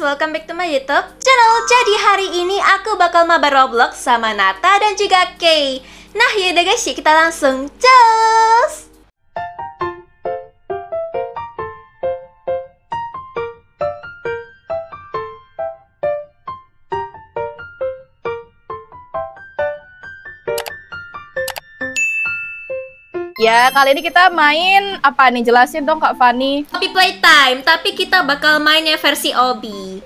welcome back to my YouTube channel. Jadi hari ini aku bakal mabar Roblox sama Nata dan juga Kay. Nah yaudah guys, kita langsung cus. Ya, kali ini kita main apa nih? Jelasin dong Kak Fani. Obi playtime, tapi kita bakal mainnya versi Obi.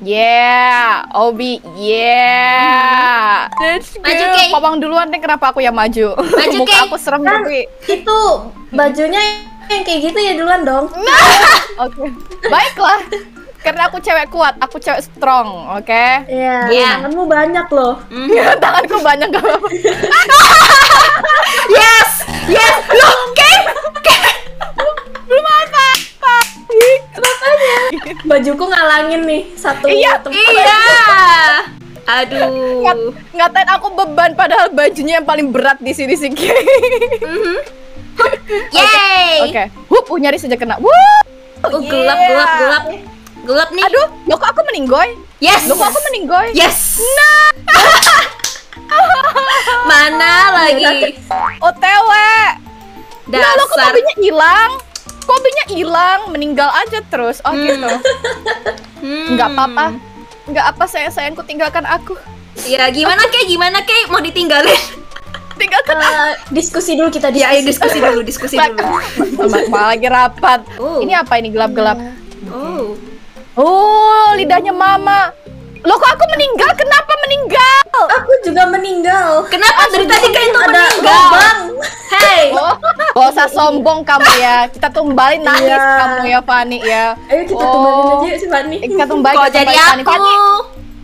Yeah, Obi, yeah. Let's go. Maju, Kay. Papang duluan deh kenapa aku yang maju. Maju, Muka Kay. aku serem Kan tapi. itu bajunya yang kayak gitu ya duluan dong. Oke. Baiklah. Karena aku cewek kuat, aku cewek strong, oke? Iya, Iya. tanganmu banyak loh. Mhm. Tanganku banyak gak apa-apa. Yes, yes, loh, Kay, Belum apa-apa. Bajuku ngalangin nih satu Iya, tempat. iya. Aduh. Ngat- ngatain aku beban padahal bajunya yang paling berat di sini sih. Oke. Mhm. Yay. Oke. Hup, uh, nyaris saja kena. Wuh. Oh, gelap, gelap, gelap. Gelap nih. Aduh, lo kok aku meninggoy? Yes. Lo kok aku meninggoy? Yes. Mana lagi? OTW. Nah, lo kok Dasar. kopinya hilang? Kopinya hilang, meninggal aja terus. Oh Hmm. gitu. Hmm. Nggak apa-apa. Nggak apa sayang sayangku tinggalkan aku. Ya gimana kek? Gimana kek? Mau ditinggalin? Tinggalkan. Eh, diskusi dulu kita Ya, diskusi. ayo diskusi dulu, diskusi dulu. Ma- ma- lagi rapat. Oh. Ini apa ini gelap-gelap? Oh. Oh, lidahnya mama. Lo kok aku meninggal? Kenapa meninggal? Aku juga meninggal. Kenapa dari tadi kak itu Ada meninggal? lubang. Hey. Oh, gak usah sombong kamu ya. Kita tumbalin nangis Iya. kamu ya, Fani ya. Ayo kita Oh. tumbalin aja si Fani. Eh, Kita tumbalin. Kok jadi aku? Fani,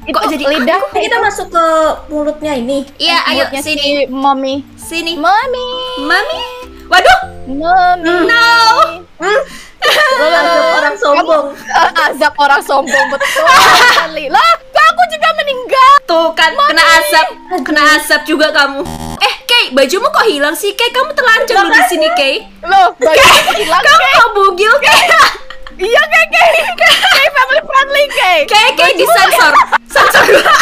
Kok itu jadi lidah? Eh, kita masuk ke mulutnya ini. Iya, ayo Mulutnya sini. si Mommy. Sini. Mami. Mami. Waduh. Mami. No. Azab orang sombong. Azab orang sombong betul sekali. Lah, aku juga meninggal. Tuh kan kena asap, kena asap juga kamu. Eh, Kay, bajumu kok hilang sih? Kay, kamu telanjang lu di sini, Kay. Loh, baju aku hilang, Kamu kok bugil, Kay? Iya, Kay, Kay. Kay, family friendly, Kay. Kay, Kay disensor. Sensor gua.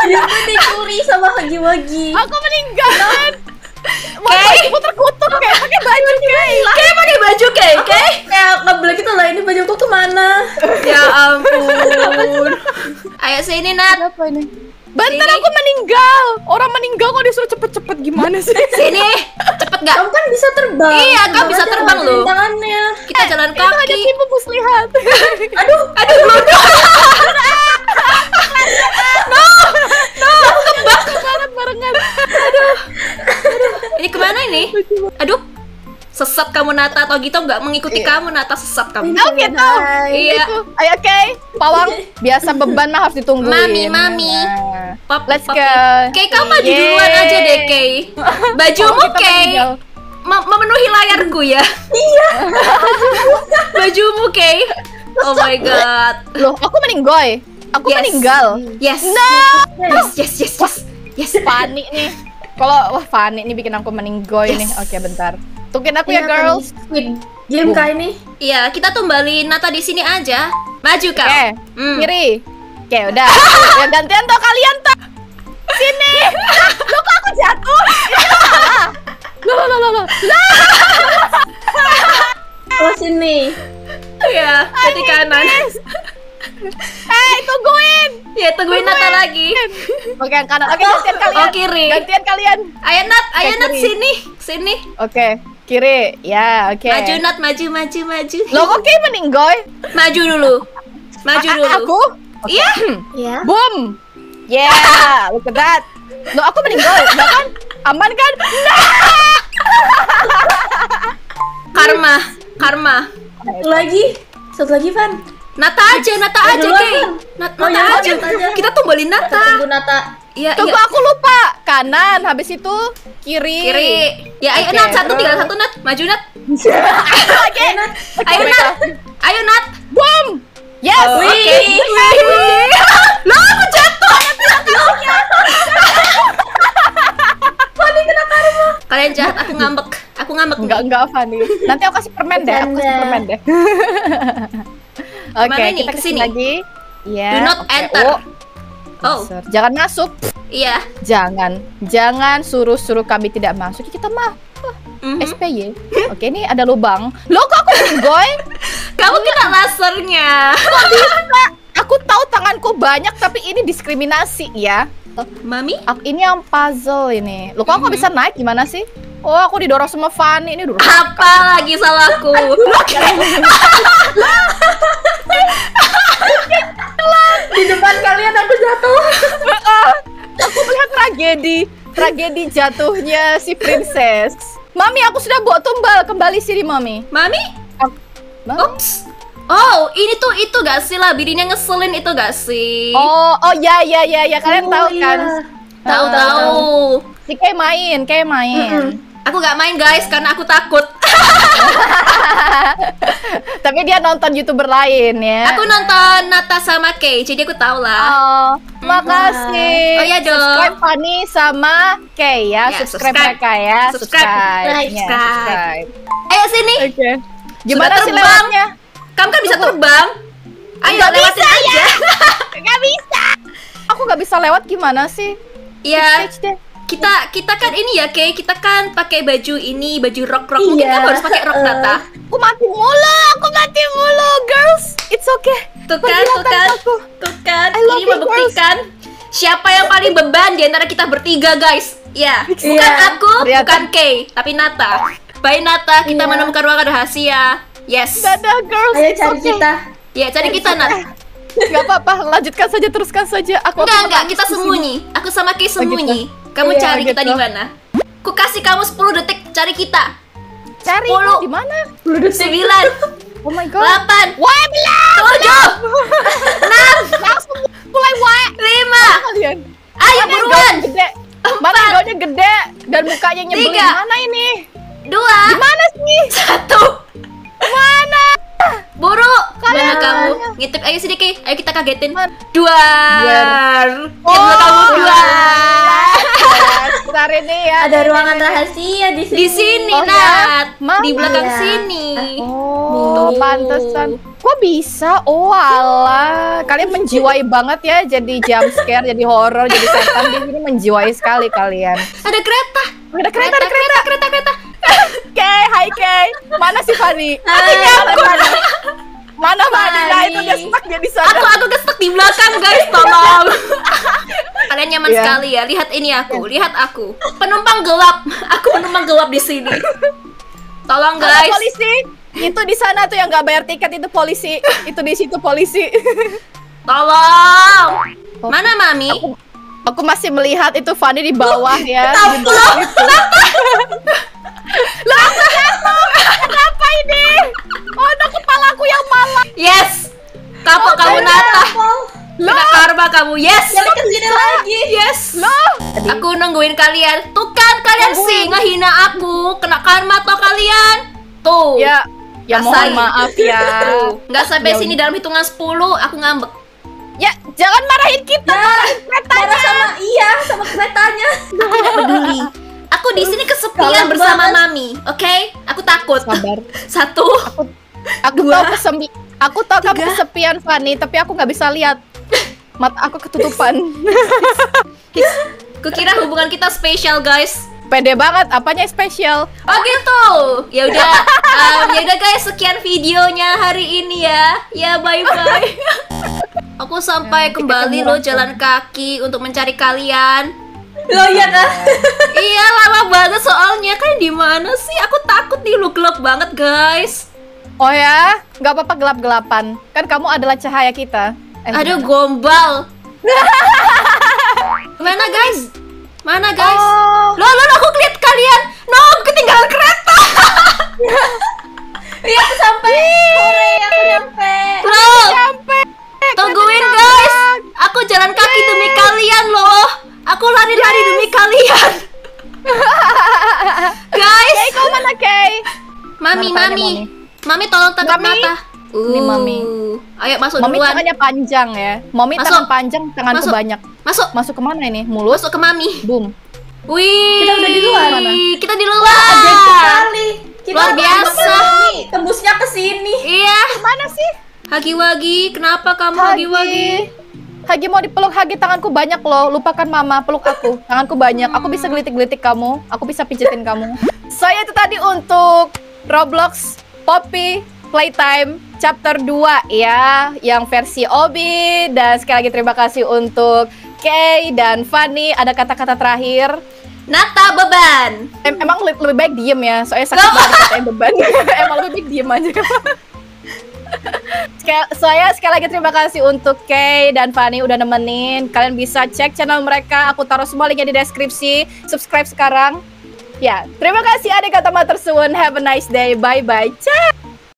Bajuku dicuri sama Hagi-Wagi. Aku meninggal. Kay. bajuku terkutuk, Kay. Pakai baju, Kay. Kay pakai baju, Kay, Kay. Boleh gitu lah ini bajuku ke mana? Ya ampun. Ayo sini, Nat. Apa ini? Bentar, Sini. aku meninggal. Orang meninggal kok disuruh cepet-cepet gimana sih? Sini. Cepet gak? Kamu kan bisa terbang. Iya, kamu bisa terbang loh. Tangannya. Kita jalan Itu ada kaki. tipu muslihat. Aduh, Aduh, gelondong. Sesat kamu Nata atau gitu nggak mengikuti kamu Nata sesat kamu. Oh gitu. Iya. Gitu. Ayo, oke. Pawang, biasa beban mah harus ditungguin. Mami, mami. Nah. Pop, Let's pop. go. Kay, kamu maju duluan aja deh, Kay. Bajumu, Oh, Kay. memenuhi layarku ya. Iya. Bajumu, Kay. Oh my god. Loh, aku meninggoy. Aku Yes. meninggal. Yes. No. Yes, yes, yes, yes. Yes. Fani nih. Kalau wah Fani nih bikin aku meninggoy Yes. nih. Oke, bentar. Tungguin aku ya, Iya, girls. Squid Game kah ini? Iya, kita tumbalin Nata di sini aja. Maju kau. Oke. Hmm. Kiri. Oke, udah. ya gantian toh kalian toh. Sini. Loh, kok aku jatuh? Loh, loh, loh, loh, loh. Oh sini. Iya, jadi kanan. Eh, tungguin. Ya, tungguin Nata lagi. Oke, yang kanan. Oke, gantian kalian. Oh, kiri. Gantian kalian. Ayo Nat, ayo Ke Nat sini. Sini. Oke, kiri. Ya, oke. Maju Nat, maju, maju, maju. Lo kok kayak meninggoy? Maju dulu. Maju A- dulu. Aku? Iya. Ya. Boom. Yeah, look at that. Lo aku meninggoy, ya kan? Aman kan? Karma, karma. Satu lagi. Satu lagi, Van. Nata aja, Nata aja, Kay. Bang. Nat, Oh, Nata iya, aja. Nata aja. Kita tumbalin Kita Nata. tunggu Nata. Iya, Tunggu iya. aku lupa. Kanan, habis itu kiri. Kiri. Ya, ayo Oke, Nat, satu tinggal satu Nat. Maju Nat. Oke. Ayo Nat. Ayo Nat. Boom. Yes. Oh, Wih. Oke. Wih. Loh, aku jatuh. Kalian jahat, aku ngambek. Aku ngambek. Enggak, enggak Fani. Nanti aku kasih permen deh, aku kasih permen deh. Oke, nih? kita Ke sini? ke sini lagi. Iya. Do not oke. enter. Oh, Oh, dasar. Jangan masuk. iya. Jangan. Jangan suruh-suruh kami tidak masuk. Kita mah Mhm. SPY. Oke, ini ada lubang. Loh, kok aku goy? Kamu kena lasernya. Aku tahu tanganku banyak, tapi ini diskriminasi ya. Mami? Aku, ini yang puzzle ini. Loh, kok aku bisa naik gimana sih? Oh, aku didorong sama Fanny. Ini dulu. Apa lagi salahku? Di depan kalian aku jatuh. aku melihat tragedi tragedi jatuhnya si princess. Mami, aku sudah bawa tumbal. Kembali sini, Mami. Mami? Mami? Ups. Oh, ini tuh itu gak sih lah birinya ngeselin itu gak sih? Oh, oh ya ya ya ya kalian Oh, tahu iya. kan? tahu tahu. Si Kay main, Kay main. Aku gak main guys karena aku takut. Tapi dia nonton YouTuber lain ya. Aku nonton Nata sama Kay, jadi aku tahu lah. Oh, makasih. Oh, iya dong. Subscribe Fanny sama Kay ya. Ya, subscribe, subscribe. mereka ya. Subscribe. Like, Ya, subscribe. subscribe. Ayo sini. Oke. Gimana Sudah sih lewatnya? Kamu kan bisa terbang. Ayo Nggak lewatin bisa, aja. Gak bisa. Aku nggak bisa lewat gimana sih? Ya, Stage deh. Kita kita kan ini ya Kay, kita kan pakai baju ini, baju rock rock. Mungkin Iya, kamu harus pakai rok eh. Nata. Aku mati mulu, aku mati mulu, girls. It's okay. Tuh kan, tuh kan, tuh kan. I love Ini you, membuktikan siapa yang paling beban di antara kita bertiga, guys. Ya, bukan Iya. aku, Ternyata- bukan Kay, tapi Nata. Baik Nata, kita Iya. menemukan ruangan rahasia. Yes. Dadah, girls. Ayo It's cari okay. kita. Ya, cari kita Nat. Gak apa-apa, lanjutkan saja, teruskan saja. Aku Enggak, enggak, kita sembunyi. Aku sama Kay sembunyi. Kamu Iya, cari kita gitu. di mana? Ku kasih kamu 10 detik cari kita. Cari Sepuluh. di mana? 9 Oh my god. 8 Wah, belum. 7 Langsung mulai wae 5 kalian. Ayo Mana buruan. gede? Mana gede dan mukanya nyebelin? Tiga. Mana ini? 2 Mana sih? 1 Mana? Buru. Mana kamu? Ngintip ayo Kay. Ayo kita kagetin. Man. Duar. Oh, kamu duar. Ini ya. Ada ruangan rahasia di sini. Di sini, Oh, ya? Nat. Mana? Di belakang Iya. sini. Oh, Tuh. pantesan. Kok bisa? Oh, alah. Kalian menjiwai banget ya jadi jump scare, jadi horror, jadi setan di sini menjiwai sekali kalian. Ada kereta. Ada kereta, ada kereta. kereta, kereta. Kay, hai Kay. Mana si Fanny? Hai, Fanny. Mana Fanny? Nah, itu dia stuck dia di sana. Aku aku kesek di belakang guys, tolong. Kalian nyaman Iya. sekali ya. Lihat ini aku, lihat aku. Penumpang gelap. Aku penumpang gelap di sini. Tolong Halo, guys. polisi. Itu di sana tuh yang nggak bayar tiket itu polisi. Itu di situ polisi. Tolong. Mana mami? Aku, aku masih melihat itu Fanny di bawah ya. Di Loh. Lah, aku jatuh. Kenapa ini? Oh, ada kepalaku yang malah. Yes. Kapok kamu Nata. Kena karma kamu. Yes. Jadi ke sini lagi. Yes. Loh. Aku nungguin kalian. Tuh kan kalian sih ngehina aku. Kena karma toh kalian. Tuh. Ya, ya mohon maaf ya. Tuh. Nggak sampai Ya sini dalam hitungan 10 aku ngambek. Ya, jangan marahin kita. marahin keretanya. Marah sama iya sama keretanya. Aku nggak peduli. Aku di sini kesepian Galak bersama banget. mami. Oke? Aku takut. Sabar. Satu. Aku Dua. tahu aku tahu kamu kesepian Fanny, tapi aku nggak bisa lihat. Mata aku ketutupan. Kukira hubungan kita spesial, guys. Pede banget, apanya spesial? Oh gitu. Ya udah. um, ya udah guys, sekian videonya hari ini ya. Ya bye bye. Aku sampai kembali loh jalan kaki untuk mencari kalian. Lo iya kan? iya lama banget soalnya kan di mana sih? Aku takut di lu gelap banget guys. Oh ya, nggak apa-apa gelap-gelapan. Kan kamu adalah cahaya kita. Eh, Aduh gombal. Mana guys? Mana guys? Oh. Loh, loh, loh, aku lihat kalian. No, aku ketinggalan kereta. Iya aku sampai. Hore aku nyampe. Loh, Sampai. tungguin guys. Aku jalan kaki demi kalian loh. Aku lari-lari demi kalian. guys, Kay, kau mana Kay? mami, mami, mami tolong tangkap mata. Ini Mami. Ayo masuk Mami duluan. tangannya panjang ya. Mami Masuk. tangan panjang, tanganku Masuk. banyak. Masuk, Masuk ke mana ini? Mulut? masuk ke mami. Boom. Wih, Kita udah di luar. Mana? Kita di luar. sekali. Kita Luar biasa. Tembusnya ke sini. Iya, Mana sih? Hagi Wagi, kenapa kamu Hagi Wagi? Hagi mau dipeluk Hagi tanganku banyak loh lupakan mama peluk aku tanganku banyak aku bisa gelitik-gelitik kamu aku bisa pijetin kamu saya itu tadi untuk Roblox Poppy Playtime chapter 2 ya yang versi Obi dan sekali lagi terima kasih untuk Kay dan Fanny ada kata-kata terakhir Nata beban. Em- emang le- lebih baik diem ya soalnya sakit banget katanya beban emang lebih baik diem aja saya sekali lagi terima kasih untuk Kay dan Fanny udah nemenin. Kalian bisa cek channel mereka. Aku taruh semua linknya di deskripsi. Subscribe sekarang. Ya, terima kasih adik kata tersuwun. Have a nice day. Bye bye. Ciao.